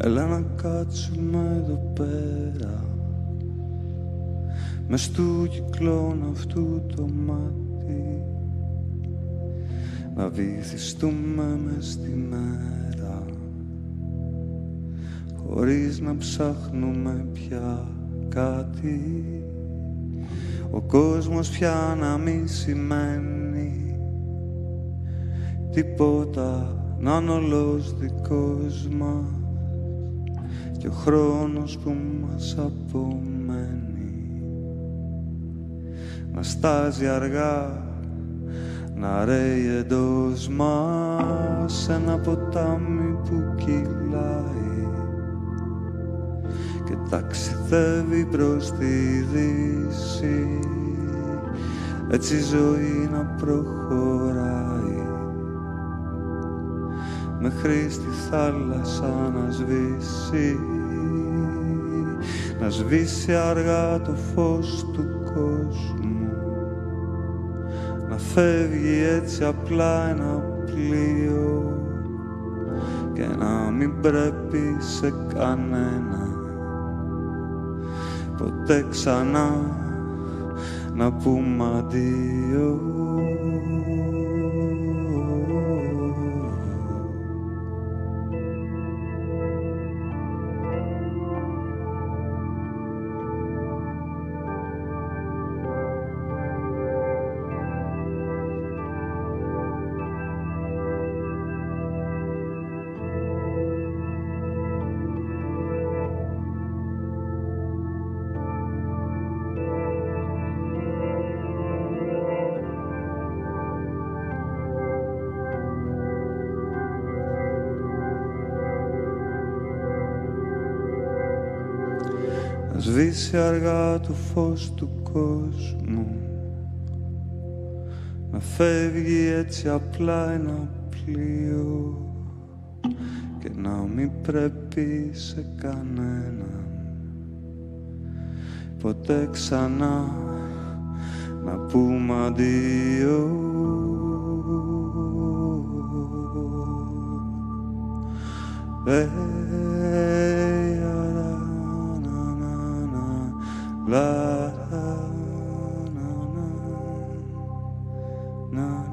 Έλα να κάτσουμε εδώ πέρα. Μες στου κυκλών αυτού το μάτι. Να βυθιστούμε μες στη μέρα. Χωρίς να ψάχνουμε πια κάτι. Ο κόσμος πια να μη σημαίνει τίποτα. Να είναι όλος δικός μας και ο χρόνος που μας απομένει να στάζει αργά να ρέει εντός μας ένα ποτάμι που κυλάει και ταξιδεύει προς τη δύση. Έτσι η ζωή να προχωράει μέχρι στη θάλασσα να σβήσει. Να σβήσει αργά το φως του κόσμου. Να φεύγει έτσι απλά ένα πλοίο. Και να μην πρέπει σε κανένα. Ποτέ ξανά να πούμε αντίο σβήσει αργά το φως του κόσμου. Να φεύγει έτσι απλά ένα πλοίο. Και να μην πρέπει σε κανέναν. Ποτέ ξανά να πούμε αντίο. Ε, La, la, la, la, la.